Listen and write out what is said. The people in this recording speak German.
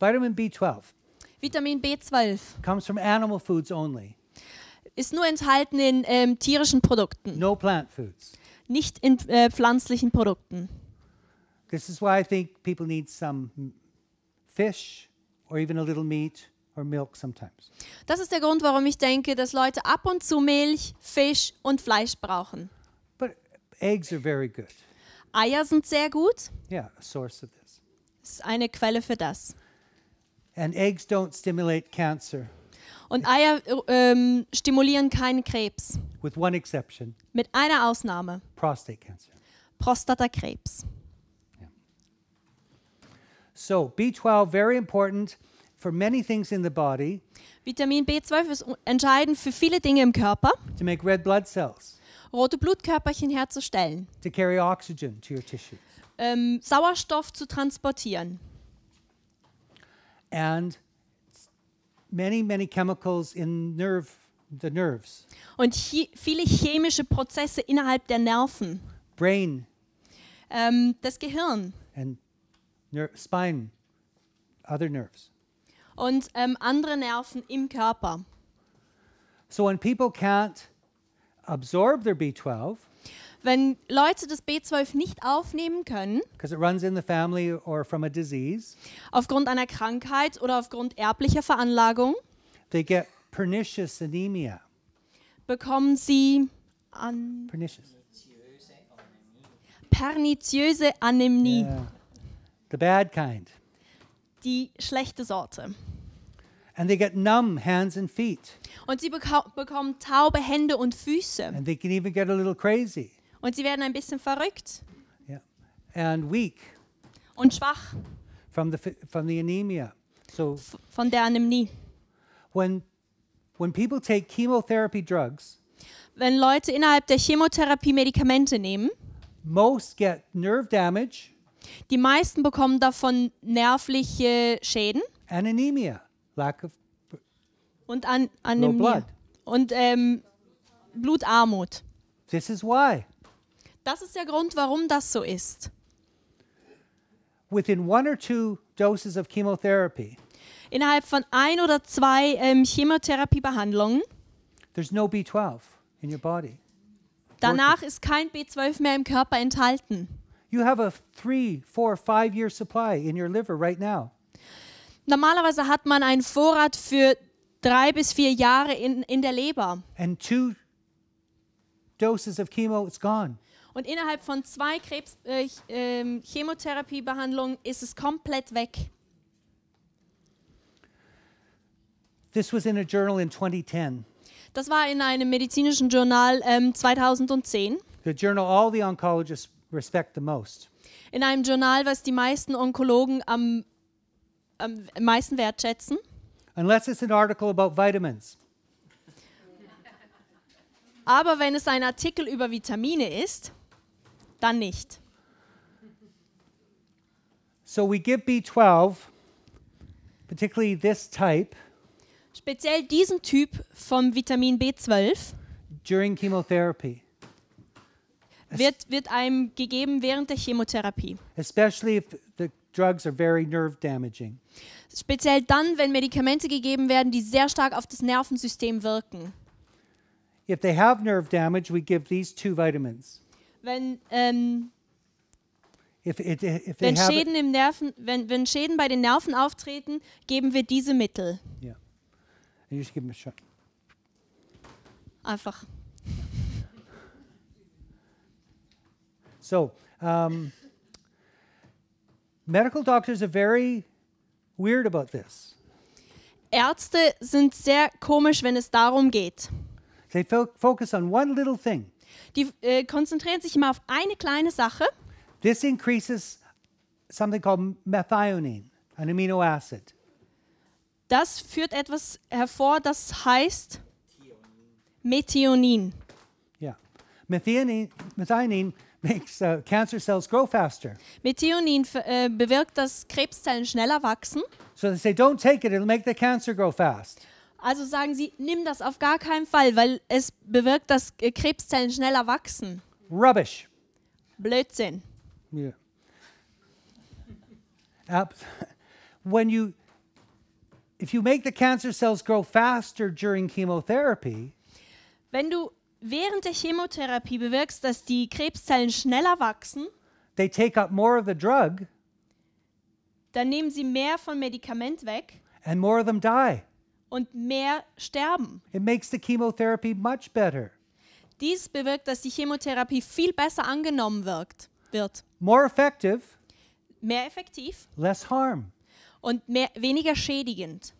Vitamin B12 Vitamin B12 comes from animal foods only, ist nur enthalten in ähm, tierischen Produkten, no plant foods. nicht in äh, pflanzlichen Produkten. This is why I think people need some fish or even a little meat or milk sometimes. Das ist der Grund, warum ich denke, dass Leute ab und zu Milch, Fisch und Fleisch brauchen. But eggs are very good. Eier sind sehr gut, Yeah, a source of this. das ist eine Quelle für das. And eggs don't stimulate cancer, Und Eier äh, ähm, stimulieren keinen Krebs, with one exception. Mit einer Ausnahme, prostate cancer. Prostatakrebs. So, B12, very important for many things in the body. Vitamin B12 ist entscheidend für viele Dinge im Körper, to make red blood cells, rote Blutkörperchen herzustellen, to carry oxygen to your tissues, ähm, Sauerstoff zu transportieren and many, many chemicals in nerve, the nerves, und viele chemische Prozesse innerhalb der Nerven, brain, ähm, das Gehirn. And ner- spine, other nerves. und ähm, andere Nerven im Körper. So when people can't absorb their B12 Wenn Leute das B12 nicht aufnehmen können, because it runs in the family or from a disease, aufgrund einer Krankheit oder aufgrund erblicher Veranlagung, they get pernicious anemia. bekommen sie an Pernicious. perniziöse Anämie, Yeah. The bad kind. die schlechte Sorte. And they get numb hands and feet. Und sie bekommen taube Hände und Füße. And they can even get a little crazy. Und sie werden ein bisschen verrückt Yeah. And weak und schwach from the, from the anemia. So von der Anämie. when, when people take chemotherapy drugs, Wenn Leute innerhalb der Chemotherapie Medikamente nehmen, most get nerve damage die meisten bekommen davon nervliche Schäden and anemia, lack of und An low Anämie blood. und ähm, Blutarmut. This is why. Das ist der Grund, warum das so ist. Within one or two doses of chemotherapy, Innerhalb von ein oder zwei ähm, Chemotherapiebehandlungen, there's no B12 in your body. danach ist kein B12 mehr im Körper enthalten. You have a three, four, five year supply in your liver right now. Normalerweise hat man einen Vorrat für drei bis vier Jahre in, in der Leber. And two doses of chemo, it's gone. Und innerhalb von zwei Krebs, äh, ähm, Chemotherapiebehandlungen ist es komplett weg. This was in a journal in 2010. Das war in einem medizinischen Journal ähm, 2010. The journal all the oncologists respect the most. In einem Journal, was die meisten Onkologen am, am meisten wertschätzen. Unless it's an article about vitamins. Aber wenn es ein Artikel über Vitamine ist, dann nicht. So we give B12, particularly this type, Speziell diesen Typ vom Vitamin B12 during chemotherapy, wird, wird einem gegeben während der Chemotherapie. especially if the drugs are very nerve damaging. Speziell dann, wenn Medikamente gegeben werden, die sehr stark auf das Nervensystem wirken. If they have nerve damage, we give these two vitamins. Wenn, ähm, If, it, if they wenn, Schäden im Nerven, wenn, wenn Schäden bei den Nerven auftreten, geben wir diese Mittel. yeah, you just give them a shot. Einfach. So, um, medical doctors are very weird about this. Ärzte sind sehr komisch, wenn es darum geht. They fo- focus on one little thing. Die äh, konzentrieren sich immer auf eine kleine Sache. This increases something called methionine, an amino acid. Das führt etwas hervor, das heißt Methionin. Yeah. Methionine, methionine makes uh, cancer cells grow faster. Methionin äh, bewirkt, dass Krebszellen schneller wachsen. So they say, don't take it, it'll make the cancer grow fast. Also sagen sie, nimm das auf gar keinen Fall, weil es bewirkt, dass äh, Krebszellen schneller wachsen. Rubbish. Blödsinn. Yeah. When you if you make the cancer cells grow faster during chemotherapy, Wenn du während der Chemotherapie bewirkst, dass die Krebszellen schneller wachsen, they take up more of the drug dann nehmen sie mehr von Medikament weg and more of them die. und mehr sterben. It makes the chemotherapy much better. Dies bewirkt, dass die Chemotherapie viel besser angenommen wirkt, wird. More effective, Mehr effektiv less harm. und mehr, weniger schädigend.